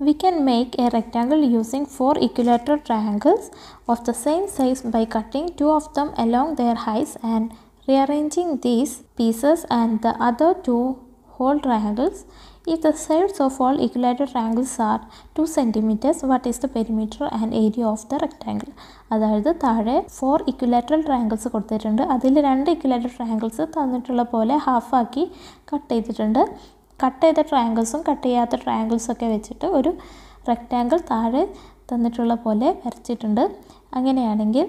We can make a rectangle using four equilateral triangles of the same size by cutting two of them along their heights and rearranging these pieces and the other two whole triangles. If the sides of all equilateral triangles are 2 centimeters, what is the perimeter and area of the rectangle? അതായത് താഴെ four equilateral triangles കൊടുത്തിട്ടുണ്ട് അതിൽ രണ്ട് equilateral triangles തന്നിട്ടുള്ള പോലെ ഹാഫാക്കി cut ചെയ്തിട്ടുണ്ട് cut ചെയ്ത ട്രയാങ്കിൾസും cut ചെയ്യാത്ത ട്രയാങ്കിൾസും ഒക്കെ വെച്ചിട്ട് ഒരു റെക്റ്റാങ്കിൾ താഴെ തന്നിട്ടുള്ള പോലെ വരച്ചിട്ടുണ്ട്. അങ്ങനെയാണെങ്കിൽ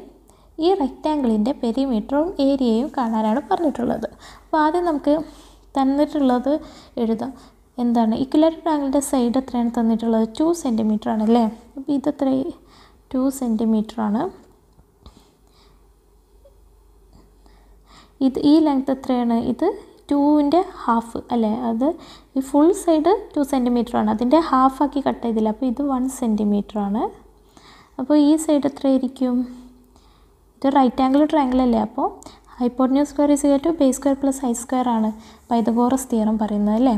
ഈ റെക്റ്റാങ്കിളിന്റെ പെരിമീറ്ററും ഏരിയയും കാണാനാണ് പറഞ്ഞിട്ടുള്ളത്. അപ്പോൾ ആദ്യം നമുക്ക് തന്നിട്ടുള്ളത് എഴുതാം. എന്താണ്? ഇക്വലാറ്റർ ട്രയാങ്കിളിന്റെ സൈഡ് എത്രയാണ് തന്നിട്ടുള്ളത്? ടു സെന്റിമീറ്റർ ആണല്ലേ അപ്പോൾ ഇത് എത്ര ടു സെന്റിമീറ്റർ ആണ്. ഇത് ഈ ലെങ്ത് എത്രയാണ്? ഇത് ടൂവിന്റെ ഹാഫ് അല്ലേ? അത് ഈ ഫുൾ സൈഡ് ടു ആണ്. അതിന്റെ ഹാഫാക്കി കട്ട് ചെയ്തില്ല. അപ്പോൾ ഇത് വൺ ആണ്. അപ്പോൾ ഈ സൈഡ് എത്രയായിരിക്കും? ഇത് റൈറ്റ് ആംഗിൾ ട്രയാങ്കിൾ അല്ലേ? അപ്പോൾ hypotenuse square is to base square plus high square ആണ് പൈതഗോറസ് തിയറം പറയുന്നത് അല്ലേ?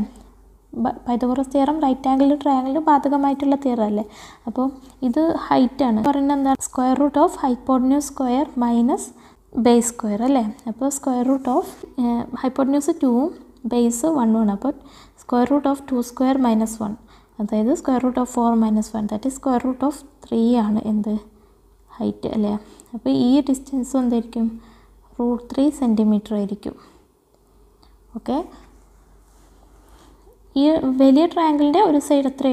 പൈതഗോറസ് തിയറം റൈറ്റ് ആംഗിൾ ട്രയാങ്കിളിന് ബാധകമായിട്ടുള്ള തിയറം അല്ലേ? അപ്പോൾ ഇത് ഹൈറ്റ് ആണ്. പറയുന്നത് എന്താണ് square root of hypotenuse square minus base square അല്ലേ? അപ്പോൾ സ്ക്വയർ റൂട്ട് ഓഫ് ഹൈപ്പോട്ടന്യൂസ് ടൂവും ബേസ് വണ്ണും ആണ്. അപ്പോൾ square root of two square minus one അതായത് square root of four minus one that is square root of three ആണ് എന്ത്? Height അല്ലേ? അപ്പോൾ ഈ ഡിസ്റ്റൻസ് എന്തായിരിക്കും? റൂട്ട് ത്രീ സെന്റിമീറ്റർ ആയിരിക്കും. ഓക്കെ ഈ വലിയ ട്രയാങ്കിളിന്റെ ഒരു സൈഡ് എത്ര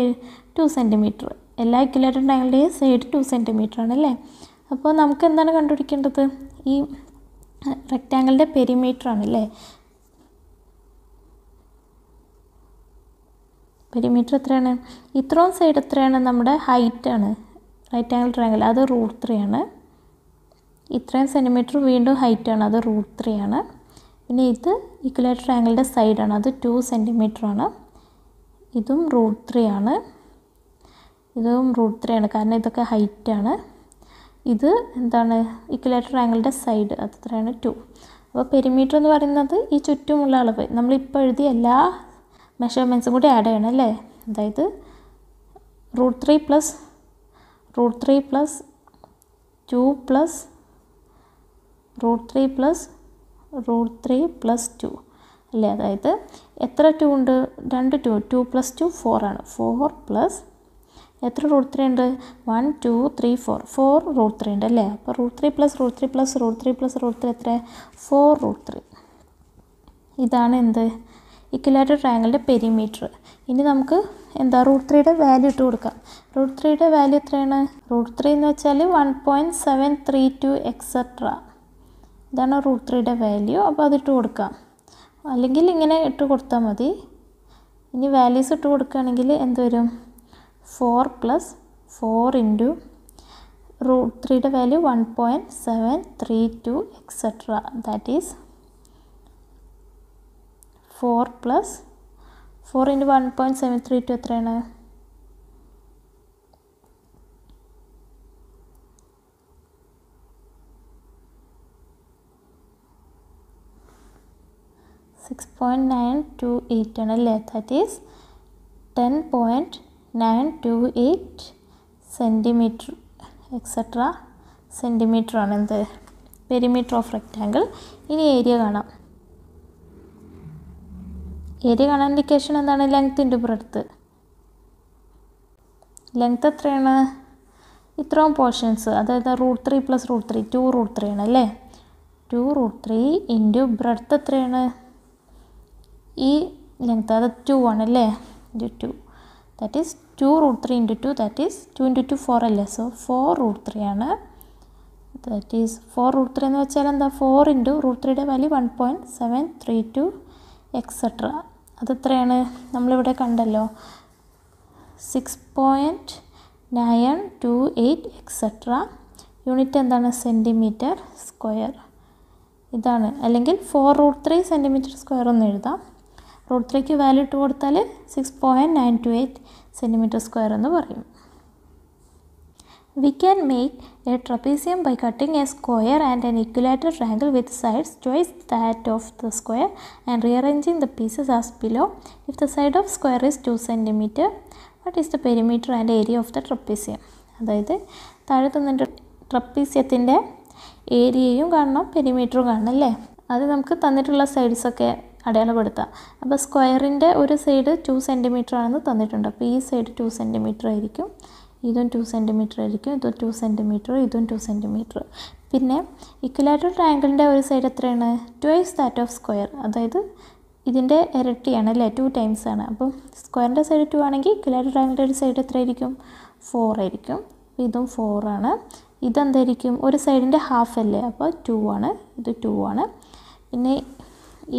ടു സെന്റിമീറ്റർ എല്ലാ കിലോമീറ്റർ ട്രയാങ്കിളുടെയും സൈഡ് ടു സെന്റിമീറ്റർ ആണല്ലേ അപ്പോൾ നമുക്ക് എന്താണ് കണ്ടുപിടിക്കേണ്ടത്? ഈ റെക്റ്റാങ്കിളിന്റെ പെരിമീറ്റർ ആണല്ലേ പെരിമീറ്റർ എത്രയാണ്? ഇത്രയും സൈഡ് എത്രയാണ്? നമ്മുടെ ഹൈറ്റ് ആണ്. റൈറ്റ് ആംഗിൾ ട്രയാങ്കിൾ അത് റൂട്ട് ത്രീ ആണ്. ഇത്രയും സെന്റിമീറ്റർ വീണ്ടും ഹൈറ്റ് ആണ്. അത് റൂട്ട് ത്രീ ആണ്. പിന്നെ ഇത് ഇക്വലേറ്റർ ട്രയാങ്കിളിന്റെ സൈഡാണ് അത് ടു സെന്റിമീറ്റർ ആണ്. ഇതും റൂട്ട് ത്രീ ആണ്. ഇതും റൂട്ട് ത്രീ ആണ്. കാരണം ഇതൊക്കെ ഹൈറ്റ് ആണ്. ഇത് എന്താണ് ഇക്വലേറ്റർ ആംഗിളിന്റെ സൈഡ് അത് എത്രയാണ് ടു അപ്പോൾ പെരിമീറ്റർ എന്ന് പറയുന്നത് ഈ ചുറ്റുമുള്ള അളവ്. നമ്മളിപ്പോൾ എഴുതിയ എല്ലാ മെഷർമെന്റ്സും കൂടി ആഡ് ചെയ്യണം അല്ലേ? അതായത് root three plus root three plus two plus root three plus root three plus two അല്ലേ? അതായത് എത്ര ടു ഉണ്ട്? രണ്ട് two two plus two four ആണ്. ഫോർ പ്ലസ് എത്ര റൂട്ട് ത്രീ ഉണ്ട്? One two three four. Four root three ഉണ്ട് അല്ലേ? അപ്പോൾ root three plus root three plus root three plus root three എത്ര? Four root three. ഇതാണ് എന്ത്? ഇക്വലാറ്റർ ട്രയാങ്കിളിന്റെ പെരിമീറ്റർ ഇനി നമുക്ക് എന്താ റൂട്ട് ത്രീയുടെ വാല്യൂ ഇട്ട് കൊടുക്കാം. റൂട്ട് ത്രീയുടെ വാല്യൂ എത്രയാണ്? റൂട്ട് ത്രീ എന്ന് വെച്ചാൽ one point seven three two etcetera ഇതാണ് റൂട്ട് ത്രീയുടെ വാല്യൂ അപ്പോൾ അതിട്ട് കൊടുക്കാം. അല്ലെങ്കിൽ ഇങ്ങനെ ഇട്ട് കൊടുത്താൽ മതി. ഇനി വാല്യൂസ് ഇട്ട് കൊടുക്കുകയാണെങ്കിൽ എന്ത് വരും? Four plus four into root ത്രീയുടെ value one point seven three two etcetera that is four plus four into one point seven three two എത്രയാണ്? Six point nine two eight ആണ് അല്ലേ? That is ten point nine two eight centimetre etcetera centimetre ആണ് എന്ത് perimeter of rectangle ഇനി area കാണാം. Area കാണാൻ indication എന്താണ്? Length into breadth length എത്രയാണ്? ഇത്രയും പോർഷൻസ് അതായത് root three plus root three two root three ആണ് അല്ലേ? Two root three into breadth എത്രയാണ്? ഈ ലെങ്ത് അത് ടു ആണ് അല്ലേ? Into two that is two root three into two that is two into two four അല്ലേ? So four root three ആണ്. That is four root three എന്ന് വെച്ചാൽ എന്താ? ഫോർ ഇന്റു റൂട്ട് ത്രീയുടെ value one point seven three two etcetera അതെത്രയാണ് നമ്മളിവിടെ കണ്ടല്ലോ. Six point nine two eight etcetera unit എന്താണ്? Centimetre square ഇതാണ്. അല്ലെങ്കിൽ four root three centimetre square ഒന്ന് എഴുതാം. റൂട്ട് വാല്യൂ ഇട്ട് കൊടുത്താൽ six point nine two eight centimetre square എന്ന് പറയും. We can make a trapezium by cutting a square and an equilateral triangle with sides choice that of the square and rearranging the pieces as below if the side of square is two centimetre what is the perimeter and area of the trapezium അതായത് താഴെ തന്നിട്ട് ട്രപ്പീസിയത്തിന്റെ ഏരിയയും കാണണം പെരിമീറ്ററും കാണണം അല്ലേ? അത് നമുക്ക് തന്നിട്ടുള്ള സൈഡ്സൊക്കെ അടയാളപ്പെടുത്താം അപ്പോൾ സ്ക്വയറിന്റെ ഒരു സൈഡ് ടു സെന്റിമീറ്റർ ആണെന്ന് തന്നിട്ടുണ്ട്. അപ്പോൾ ഈ സൈഡ് ടു സെന്റിമീറ്റർ ആയിരിക്കും ഇതും ടു സെന്റിമീറ്റർ ആയിരിക്കും ഇതും ടു സെന്റിമീറ്റർ ഇതും ടു സെന്റിമീറ്റർ പിന്നെ ഇക്വലാറ്റർ ട്രയാങ്കിളിന്റെ ഒരു സൈഡ് എത്രയാണ്? ട്വൈസ് ദാറ്റ് ഓഫ് സ്ക്വയർ അതായത് ഇതിന്റെ ഇരട്ടിയാണ് അല്ലേ? ടു ടൈംസ് ആണ്. അപ്പം സ്ക്വയറിന്റെ സൈഡ് ടു ആണെങ്കിൽ ഇക്വലാറ്റർ ട്രയാങ്കിളിന്റെ ഒരു സൈഡ് എത്രയായിരിക്കും? ഫോർ ആയിരിക്കും. ഇതും ഫോറാണ് ഇതെന്തായിരിക്കും? ഒരു സൈഡിന്റെ ഹാഫ് അല്ലേ? അപ്പോൾ ടു ആണ്. ഇത് ടു ആണ്. പിന്നെ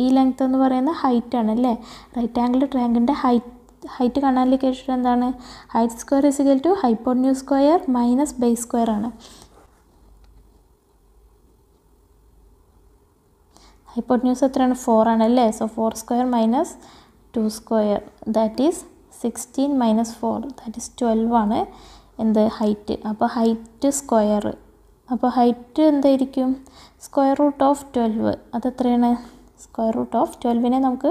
ഈ ലെങ്ത് എന്ന് പറയുന്നത് ഹൈറ്റ് ആണ് അല്ലേ? റൈറ്റ് ആംഗിൾ ട്രയാങ്കിളിന്റെ ഹൈറ്റ് ഹൈറ്റ് കാണാനുള്ള വെച്ചിട്ട് എന്താണ്? Height square is equal to hypotenuse square minus base square ആണ്. ഹൈപ്പോട്ന്യൂസ് എത്രയാണ്? ഫോർ ആണ് അല്ലേ? So four square minus two square that is sixteen minus four that is twelve ആണ് എന്ത്? ഹൈറ്റ് അപ്പോൾ ഹൈറ്റ് സ്ക്വയർ അപ്പോൾ ഹൈറ്റ് എന്തായിരിക്കും? സ്ക്വയർ റൂട്ട് ഓഫ് ട്വൽവ് അതെത്രയാണ്? സ്ക്വയർ റൂട്ട് ഓഫ് ട്വൽവിനെ നമുക്ക്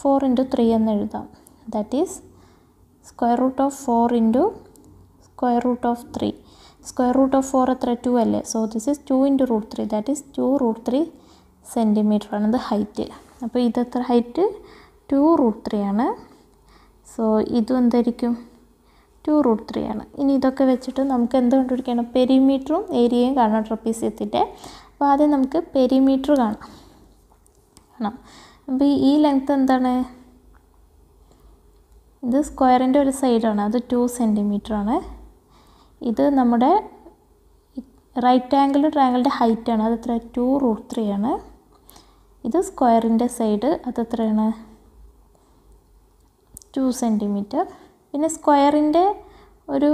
ഫോർ ഇന്റു ത്രീ എന്ന് എഴുതാം. That is square root of four into square root of three square root of four എത്ര ടു അല്ലേ? So this is two into root three that is two root three centimetre ആണ്. ഇത് height അപ്പോൾ ഇത് എത്ര height two root three ആണ്. So ഇതും എന്തായിരിക്കും? ടു റൂട്ട് ത്രീ ആണ്. ഇനി ഇതൊക്കെ വെച്ചിട്ട് നമുക്ക് എന്ത് കണ്ടുപിടിക്കണം? പെരിമീറ്ററും ഏരിയയും കാണാം ട്രപ്പീസിയത്തിന്റെ അപ്പോൾ ആദ്യം നമുക്ക് പെരിമീറ്റർ കാണാം. കാണാം അപ്പോൾ ഈ ലെങ്ത്ത് എന്താണ്? ഇത് സ്ക്വയറിന്റെ ഒരു സൈഡാണ് അത് ടു ആണ് ഇത് നമ്മുടെ റൈറ്റ് ആംഗിൾ ട്രയാങ്കിളിന്റെ ഹൈറ്റ് ആണ് അത് എത്ര? ടു റൂട്ട് ത്രീ ആണ്. ഇത് സ്ക്വയറിന്റെ സൈഡ് അത് എത്രയാണ്? ടു സെന്റിമീറ്റർ പിന്നെ സ്ക്വയറിന്റെ ഒരു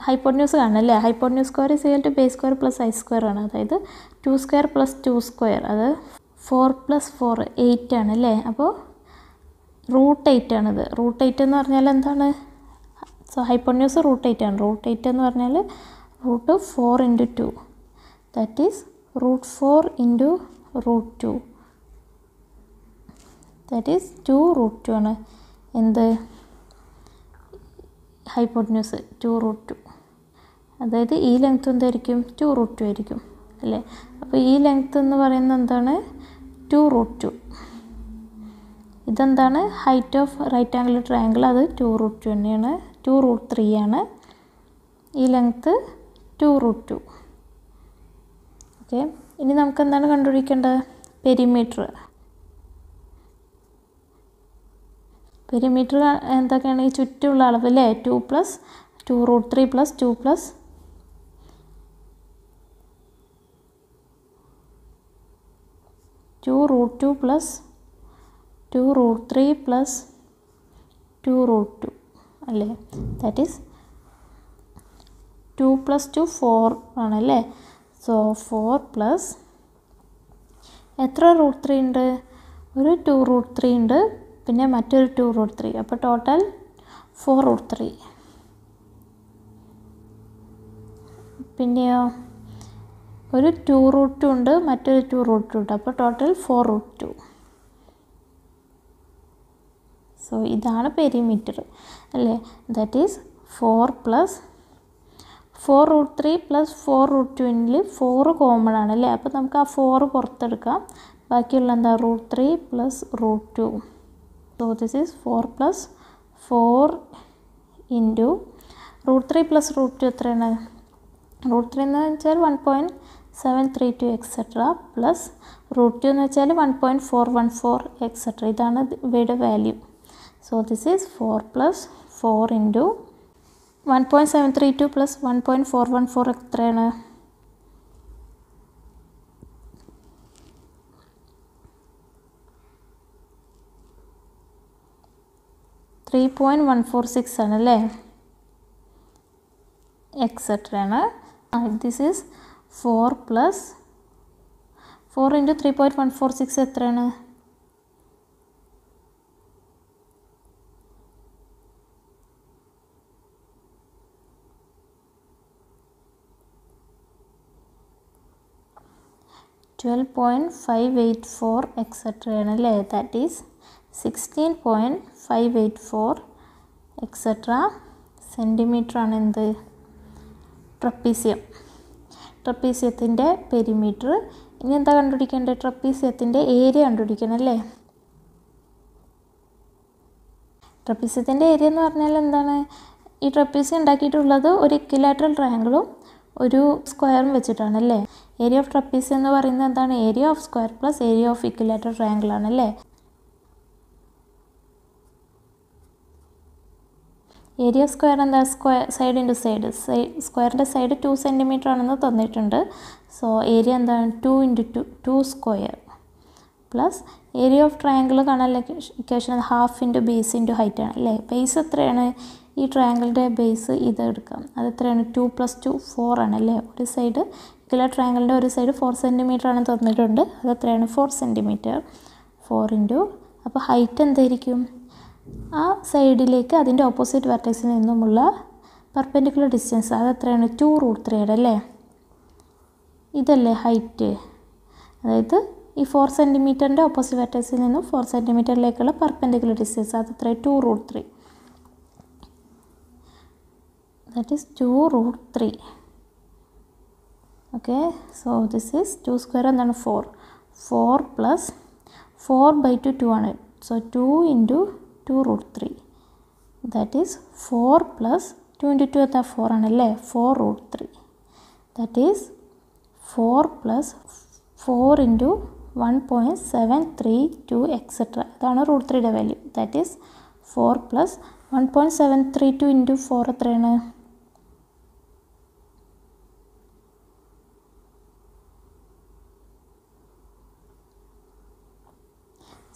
ഹൈപ്പോട്ന്യൂസ് കാണണം അല്ലേ? Hypotenuse square is equal to base square plus I square ആണ്. അതായത് two square plus two square അത് ഫോർ പ്ലസ് ഫോർ എയ്റ്റ് ആണ് അല്ലേ? അപ്പോൾ റൂട്ട് എയ്റ്റ് ആണിത്. റൂട്ട് എയ്റ്റ് എന്ന് പറഞ്ഞാൽ എന്താണ്? സോ ഹൈപ്പോട്ന്യൂസ് റൂട്ട് എയ്റ്റ് ആണ്. റൂട്ട് എയ്റ്റ് എന്ന് പറഞ്ഞാൽ root four into two. That is root four into root two. That is two root two ആണ്. എന്ത്? Hypotenuse two root two. അതായത് ഈ ലെങ്ത് എന്തായിരിക്കും ടു റൂട്ട് ടു ആയിരിക്കും. അല്ലേ? അപ്പോൾ ഈ ലെങ്ത് എന്ന് പറയുന്നത് എന്താണ്? Two root two. ഇതെന്താണ്? Height of right angle triangle അത് ടു റൂട്ട് ടു തന്നെയാണ്. ടു റൂട്ട് ത്രീ ആണ്. ഈ length two root two. Okay. ഇനി നമുക്ക് എന്താണ് കണ്ടുപിടിക്കേണ്ടത്? പെരിമീറ്റർ. പെരിമീറ്റർ എന്തൊക്കെയാണ് ഈ ചുറ്റുമുള്ള അളവ് അല്ലേ? Two plus two root three plus two plus two root two plus two root three plus two root two അല്ലേ? That is two plus two four ആണല്ലേ? സോ ഫോർ പ്ലസ് എത്ര റൂട്ട് ത്രീ ഉണ്ട്? ഒരു ടു റൂട്ട് ത്രീ ഉണ്ട് പിന്നെ മറ്റൊരു two root three. അപ്പോൾ total four root three. പിന്നെയോ? ഒരു ടു റൂട്ട് ടു ഉണ്ട് മറ്റൊരു ടു റൂട്ട് ടു ഉണ്ട്. അപ്പോൾ total four root two so ഇതാണ് പെരിമീറ്റർ അല്ലേ? That is four plus four root three plus four root ടുവിനിൽ four common ആണ് അല്ലേ? അപ്പോൾ നമുക്ക് ആ ഫോറ് പുറത്തെടുക്കാം. ബാക്കിയുള്ള എന്താ? Root three plus root two so this is four plus four into root three plus root two എത്രയാണ്? റൂട്ട് ത്രീ എന്ന് വെച്ചാൽ one point seven three two etcetera plus root two എന്ന് വെച്ചാൽ one point four one four etcetera ഇതാണ് ഇവയുടെ value so this is four plus four into one point seven three two plus one point four one four എത്രയാണ്? Three point one four six ആണ് അല്ലേ? Etcetera ആണ്. This is four plus four into three point one four six എത്രയാണ്? Twelve point five eight four etcetera ആണ് അല്ലേ? That is sixteen point five eight four etcetera centimetre ആണ് എന്ത്? Trapezium ട്രപ്പീസിയത്തിന്റെ perimeter. ഇനി എന്താ കണ്ടുപിടിക്കേണ്ടത് ട്രപ്പീസിയത്തിന്റെ ഏരിയ കണ്ടുപിടിക്കണം അല്ലേ? ട്രപ്പീസിയത്തിന്റെ ഏരിയ എന്ന് പറഞ്ഞാൽ എന്താണ്? ഈ ട്രപ്പീസിയം ഉണ്ടാക്കിയിട്ടുള്ളത് ഒരു ഇക്വിലാറ്ററൽ ട്രയാങ്കിളും ഒരു സ്ക്വയറും വെച്ചിട്ടാണ് അല്ലേ? ഏരിയ ഓഫ് ട്രപ്പീസ് എന്ന് പറയുന്നത് എന്താണ്? Area of square plus area of equilateral triangle ആണ് അല്ലേ? ഏരിയ സ്ക്വയർ എന്താ സ്ക്വയർ സൈഡ് ഇന്റു സൈഡ് സ്ക്വയറിന്റെ സൈഡ് ടു സെന്റിമീറ്റർ ആണെന്ന് തന്നിട്ടുണ്ട്. സോ ഏരിയ എന്താണ്? Two into two two square. Plus area of triangle കാണാൻ equation half into base into height ആണ് അല്ലേ? ബേസ് എത്രയാണ്? ഈ ട്രയാങ്കിളിന്റെ ബേസ് ഇത് എടുക്കാം. അത് എത്രയാണ്? ടു പ്ലസ് ടു ഫോർ ആണ് അല്ലേ? ഒരു സൈഡ് കില ട്രയാങ്കിളിന്റെ ഒരു സൈഡ് ഫോർ സെന്റിമീറ്റർ ആണ് തന്നിട്ടുണ്ട്. അത് എത്രയാണ്? Four centimetre. ഫോർ ഇന്റു അപ്പോൾ ഹൈറ്റ് എന്തായിരിക്കും? ആ സൈഡിലേക്ക് അതിന്റെ ഓപ്പോസിറ്റ് വെർട്ടക്സിൽ നിന്നുമുള്ള പെർപെൻഡിക്കുലർ ഡിസ്റ്റൻസ് അത് എത്രയാണ്? ടു റൂട്ട് ത്രീ അല്ലേ? ഇതല്ലേ ഹൈറ്റ് അതായത് ഈ ഫോർ സെന്റിമീറ്ററിന്റെ ഓപ്പോസിറ്റ് വെർട്ടക്സിൽ നിന്നും ഫോർ സെന്റിമീറ്ററിലേക്കുള്ള പെർപെൻഡിക്കുലർ ഡിസ്റ്റൻസ് അത് എത്ര two root three that is two root three okay so this is two square എന്താണ് four four plus four by two two ആണ്. So 2 into 2 root 3 that is 4 plus 2 into 2 എത്താ four ആണല്ലേ four root three that is four plus four into one point seven three two etcetera അതാണ് root ത്രീയുടെ value that is four plus one point seven three two into four എത്രയാണ്?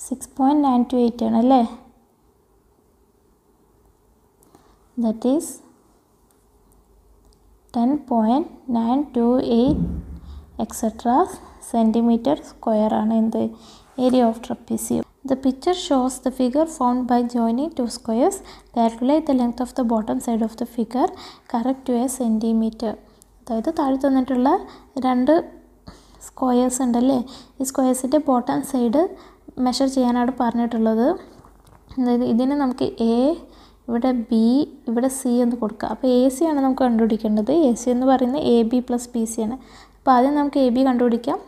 Six point nine two eight ആണ് അല്ലേ nine two eight etcetera centimetre square ആണ് എന്ത് area of trapezium The picture shows the figure formed by joining two squares. Calculate the length of the bottom side of the figure correct to a centimeter. അതായത് താഴെ തന്നിട്ടുള്ള രണ്ട് squares ഉണ്ടല്ലേ ഈ സ്ക്വയേഴ്സിന്റെ bottom side measure ചെയ്യാനാണ് പറഞ്ഞിട്ടുള്ളത് അതായത് ഇതിന് നമുക്ക് എ ഇവിടെ ബി ഇവിടെ സി എന്ന് കൊടുക്കുക. അപ്പോൾ എ സി ആണ് നമുക്ക് കണ്ടുപിടിക്കേണ്ടത്. എ സി എന്ന് പറയുന്നത് A B plus B C ആണ്. അപ്പോൾ ആദ്യം നമുക്ക് എ ബി കണ്ടുപിടിക്കാം.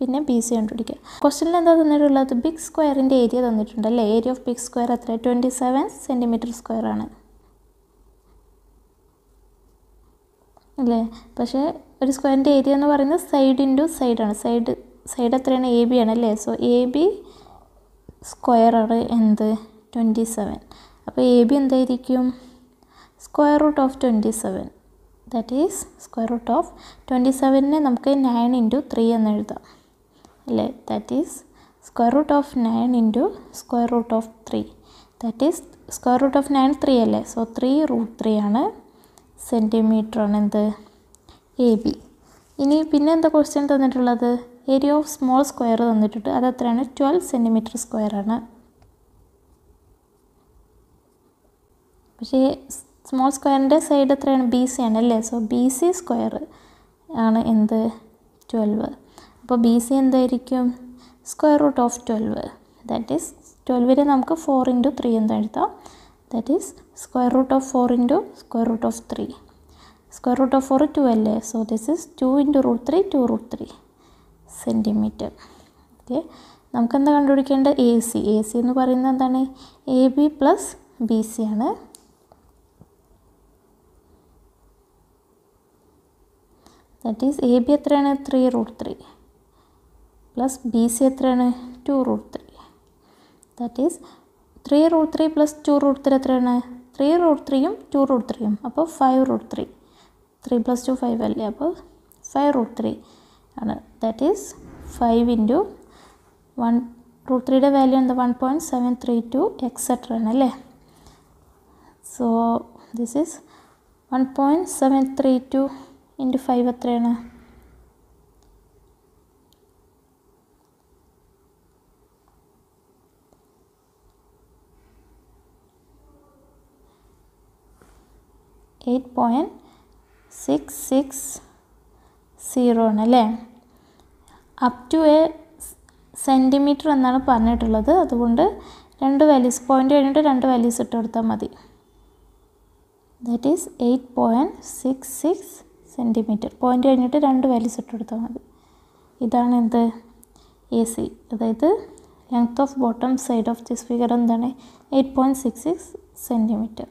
പിന്നെ ബി സി കണ്ടുപിടിക്കാം. ക്വസ്റ്റനിൽ എന്താ തന്നിട്ടുള്ളത്? ബിഗ് സ്ക്വയറിന്റെ ഏരിയ തന്നിട്ടുണ്ട് അല്ലേ? ഏരിയ ഓഫ് ബിഗ് സ്ക്വയർ എത്ര? ട്വന്റി സെവൻ സെന്റിമീറ്റർ സ്ക്വയർ ആണ്. അല്ലേ? പക്ഷേ ഒരു സ്ക്വയറിന്റെ ഏരിയ എന്ന് പറയുന്നത് സൈഡ് ഇന്റു സൈഡാണ് സൈഡ് സൈഡ് എത്രയാണ്? എ ബി ആണ് അല്ലേ? സോ എ ബി സ്ക്വയർ ആണ് എന്ത്? ട്വന്റി സെവൻ അപ്പോൾ എ ബി എന്തായിരിക്കും? Square root of twenty seven that is square root of twenty സെവനിനെ നമുക്ക് നയൻ ഇന്റു ത്രീ എന്ന് എഴുതാം. അല്ലേ? That is square root of nine into square root of three that is square root of nine three അല്ലേ? So three root three ആണ് centimetre ആണ് എന്ത്? A B ഇനി പിന്നെ എന്താ ക്വസ്റ്റ്യൻ തന്നിട്ടുള്ളത്? ഏരിയ ഓഫ് സ്മോൾ സ്ക്വയർ തന്നിട്ടുണ്ട്. അത് എത്രയാണ്? ട്വൽവ് സെന്റിമീറ്റർ സ്ക്വയർ ആണ്. പക്ഷേ സ്മോൾ സ്ക്വയറിന്റെ സൈഡ് എത്രയാണ്? ബി സി ആണ് അല്ലേ? സോ ബി സി സ്ക്വയർ ആണ് എന്ത്? ട്വൽവ് അപ്പോൾ ബി സി എന്തായിരിക്കും? Square root of twelve that is ട്വൽവിനെ നമുക്ക് ഫോർ ഇന്റു ത്രീ എന്ന് എഴുതാം. That is square root of four into square root of three square root of four two അല്ലേ? So this is two into root three two root three centimetre okay നമുക്കെന്താ കണ്ടുപിടിക്കേണ്ടത്? A C A C എന്ന് പറയുന്നത് എന്താണ്? A B plus B C ആണ്. That is A B എത്രയാണ് three root three plus B C എത്രയാണ് two root three that is three root three plus two root three എത്രയാണ് three root ത്രീയും two root ത്രീയും അപ്പോൾ five root three three plus two five അല്ലേ? അപ്പോൾ five root three ആണ്. That is five into one root ത്രീയുടെ value എന്താ? One point seven three two etcetera ആണ് അല്ലേ? So this is one point seven three two into five എത്രയാണ്? Eight point six six zero ആണ് അല്ലേ? Up to A centimetre എന്നാണ് പറഞ്ഞിട്ടുള്ളത്. അതുകൊണ്ട് രണ്ട് വാല്യൂസ് പോയിന്റ് കഴിഞ്ഞിട്ട് രണ്ട് വാല്യൂസ് ഇട്ട് കൊടുത്താൽ മതി. That is eight point six six centimetre. Point കഴിഞ്ഞിട്ട് രണ്ട് വാല്യൂസ് ഇട്ട് കൊടുത്താൽ മതി. ഇതാണ് എന്ത്? എ സി അതായത് length of bottom side of this figure എന്താണ്? Eight point six six centimetre